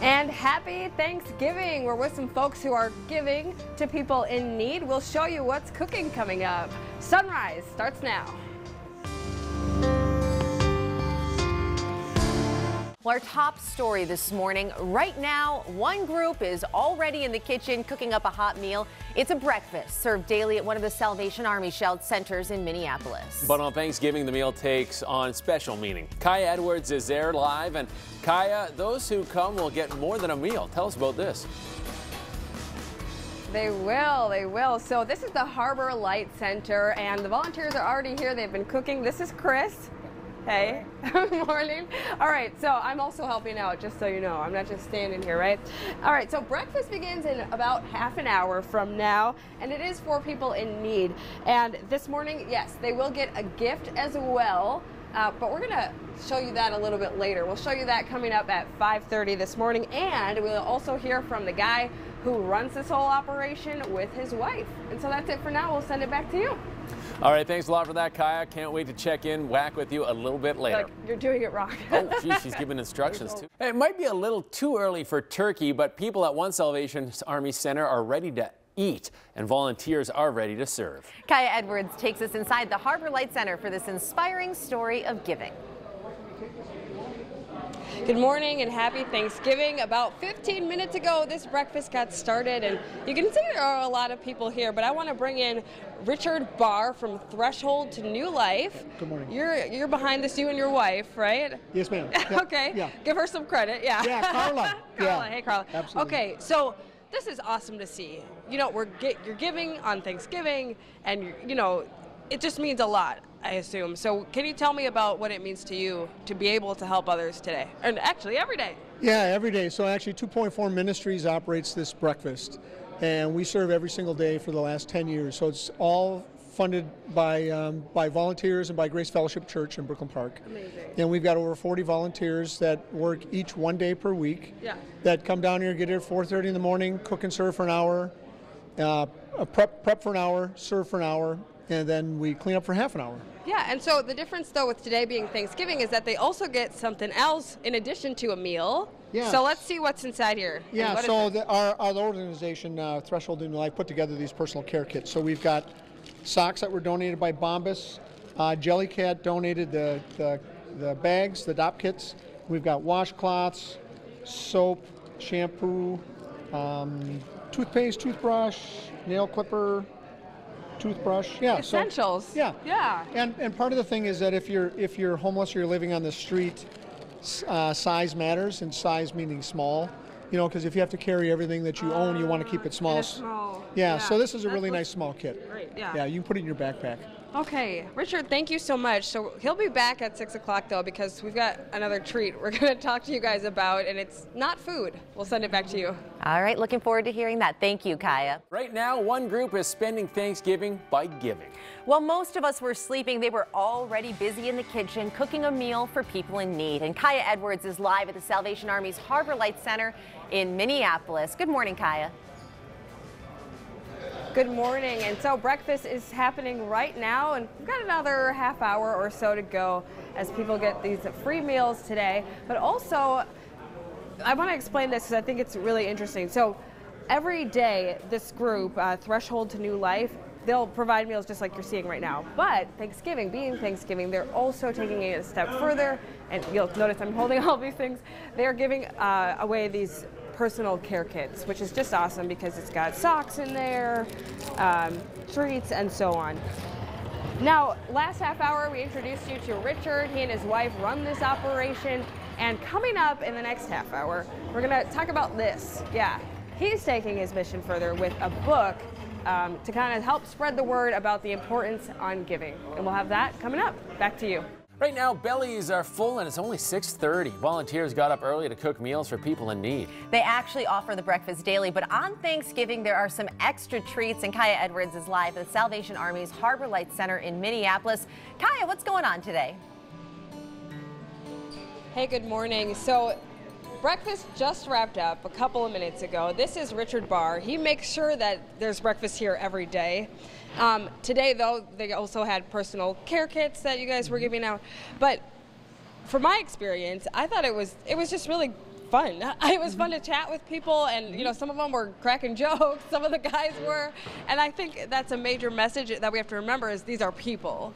And happy Thanksgiving. We're with some folks who are giving to people in need. We'll show you what's cooking coming up. Sunrise starts now. Our top story this morning, right now, one group is already in the kitchen cooking up a hot meal. It's a breakfast served daily at one of the Salvation Army Shelter centers in Minneapolis. But on Thanksgiving, the meal takes on special meaning. Kaya Edwards is there live. And Kaya, those who come will get more than a meal. Tell us about this. They will, they will. So this is the Harbor Light Center and the volunteers are already here. They've been cooking. This is Chris. Hey, morning. All right, so I'm also helping out, just so you know. I'm not just standing here, right? All right, so breakfast begins in about half an hour from now, and it is for people in need. And this morning, yes, they will get a gift as well. Uh, but we're going to show you that a little bit later. We'll show you that coming up at 5.30 this morning. And we'll also hear from the guy who runs this whole operation with his wife. And so that's it for now. We'll send it back to you. All right, thanks a lot for that, Kaya. Can't wait to check in, whack with you a little bit later. Look, you're doing it wrong. oh, geez, she's giving instructions too. It might be a little too early for turkey, but people at One Salvation Army Center are ready to eat, and volunteers are ready to serve. Kaya Edwards takes us inside the Harbor Light Center for this inspiring story of giving. Good morning and happy Thanksgiving. About 15 minutes ago, this breakfast got started, and you can see there are a lot of people here, but I want to bring in Richard Bahr from Threshold to New Life. Good morning. You're you're behind this, you and your wife, right? Yes, ma'am. Yep. okay. Yeah. Give her some credit. Yeah. Yeah, Carla. Carla. Yeah. Hey, Carla. Absolutely. Okay, so this is awesome to see. You know, we're get, you're giving on Thanksgiving, and you know, it just means a lot. I assume. So, can you tell me about what it means to you to be able to help others today, and actually every day? Yeah, every day. So actually, 2.4 Ministries operates this breakfast, and we serve every single day for the last 10 years. So it's all funded by um, by volunteers and by Grace Fellowship Church in Brooklyn Park. Amazing. And we've got over 40 volunteers that work each one day per week. Yeah. That come down here, get here at 4:30 in the morning, cook and serve for an hour, uh, prep prep for an hour, serve for an hour, and then we clean up for half an hour. Yeah, and so the difference though with today being Thanksgiving is that they also get something else in addition to a meal. Yes. So let's see what's inside here. Yeah, so the, our, our organization, uh, Threshold in Life, put together these personal care kits. So we've got socks that were donated by Bombas. Uh, Jellycat donated the, the, the bags, the Dopp kits. We've got washcloths, soap, shampoo, um, toothpaste, toothbrush, nail clipper, toothbrush. Yeah, so- essentials. yeah. Yeah. and, and part of the thing is that if you're if you're homeless or you're living on the street, uh, size matters, and size meaning small. You know, because if you have to carry everything that you own, you want to keep it small. Small. Yeah, Yeah, so this is a really nice small kit. yeah. Yeah, you can put it in your backpack. Okay, Richard, thank you so much. So he'll be back at six o'clock though because we've got another treat we're going to talk to you guys about, and it's not food. We'll send it back to you. All right, looking forward to hearing that. Thank you, Kaya. Right now, one group is spending Thanksgiving by giving. While most of us were sleeping, they were already busy in the kitchen cooking a meal for people in need. And Kaya Edwards is live at the Salvation Army's Harbor Light Center in Minneapolis. Good morning, Kaya. Good morning. And so breakfast is happening right now, and we've got another half hour or so to go as people get these free meals today. But also, I want to explain this because I think it's really interesting. So every day, this group, uh, Threshold to New Life, they'll provide meals just like you're seeing right now. But Thanksgiving, being Thanksgiving, they're also taking it a step further. And you'll notice I'm holding all these things. They're giving uh, away these personal care kits, which is just awesome because it's got socks in there, um, treats, and so on. Now, last half hour, we introduced you to Richard. He and his wife run this operation. And coming up in the next half hour, we're going to talk about this. Yeah, he's taking his mission further with a book um, to kind of help spread the word about the importance on giving. And we'll have that coming up. Back to you. Right now, bellies are full and it's only 6.30. Volunteers got up early to cook meals for people in need. They actually offer the breakfast daily, but on Thanksgiving, there are some extra treats. And Kaya Edwards is live at the Salvation Army's Harbor Light Center in Minneapolis. Kaya, what's going on today? Hey, good morning. So, breakfast just wrapped up a couple of minutes ago. This is Richard Bahr. He makes sure that there's breakfast here every day. Um, today, though, they also had personal care kits that you guys were mm-hmm. giving out. But from my experience, I thought it was it was just really fun. It was fun mm-hmm. to chat with people, and you know, mm-hmm. some of them were cracking jokes, some of the guys were, and I think that's a major message that we have to remember: is these are people.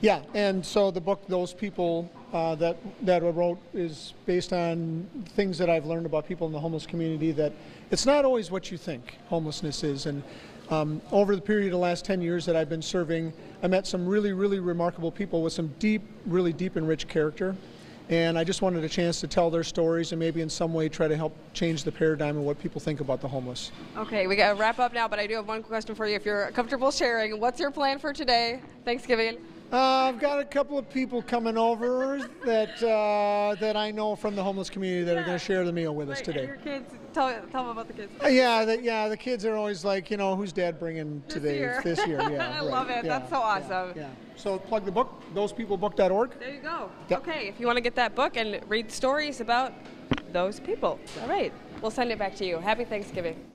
Yeah, and so the book, those people uh, that that I wrote, is based on things that I've learned about people in the homeless community. That it's not always what you think homelessness is, and um, over the period of the last 10 years that I've been serving, I met some really, really remarkable people with some deep, really deep and rich character. And I just wanted a chance to tell their stories and maybe in some way try to help change the paradigm of what people think about the homeless. Okay, we got to wrap up now, but I do have one question for you if you're comfortable sharing. What's your plan for today, Thanksgiving? Uh, I've got a couple of people coming over that uh, that I know from the homeless community that are going to share the meal with us today. And your kids, tell, tell them about the kids. Uh, yeah, the, yeah, the kids are always like, you know, who's dad bringing today year. this year? Yeah, I right, love it. yeah, That's so yeah, awesome. Yeah, So plug the book, thosepeoplebook.org. There you go. Yep. Okay, if you want to get that book and read stories about those people. All right, we'll send it back to you. Happy Thanksgiving.